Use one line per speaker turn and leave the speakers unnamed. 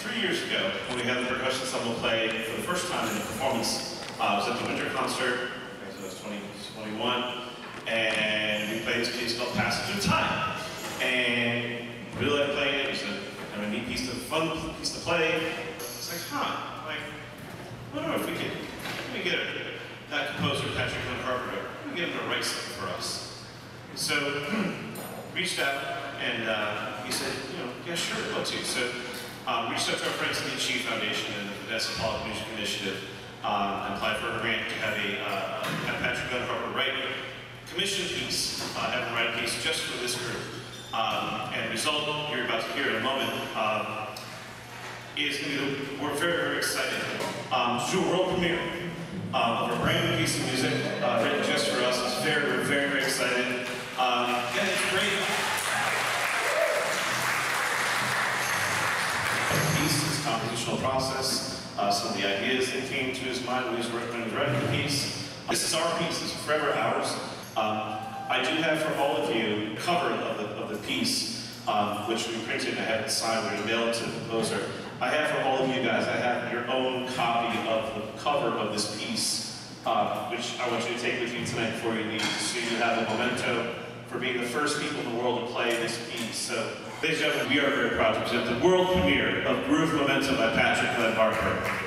three years ago, when we had the percussion ensemble play for the first time in a performance, uh, it was at the winter concert, I guess it was 2021, and we played this piece called Passage of Time. And really liked playing it. It was a, kind of a neat piece of fun piece to play. It's like, huh, like, I wonder if we could, let me get a, that composer, Patrick Glenn Carpenter, let me get him to write something for us. So, reached out, and uh, he said, you know, yeah, sure, I'd love to. So, um, reached out to our friends at the Achieve Foundation and the Odessa Pollock Music Initiative, um, and applied for a grant to have a, uh, have Patrick Glenn Harper write commission piece, uh, have him write a piece just for this group. Um, and the result you're about to hear in a moment um, is we're very, very excited um, do a world premiere um, of a brand new piece of music uh, written just for us. It's very, very, very excited. Um, yeah, it's great. The piece, his compositional process, uh, some of the ideas that came to his mind when he was working- writing the piece. This is our piece. It's forever ours. Um, I do have for all of you a cover of the, of the piece, um, which we printed and I have it signed. We're going to mail it to the composer. I have for all of you guys, I have your own copy of the cover of this piece, uh, which I want you to take with you tonight before you leave, so you have a memento for being the first people in the world to play this piece. So, ladies and gentlemen, we are very proud to present the world premiere of Groove Momentum by Patrick Glenn Harper.